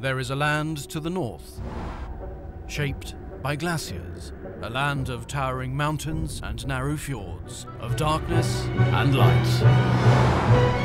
there is a land to the north, shaped by glaciers, a land of towering mountains and narrow fjords, of darkness and light.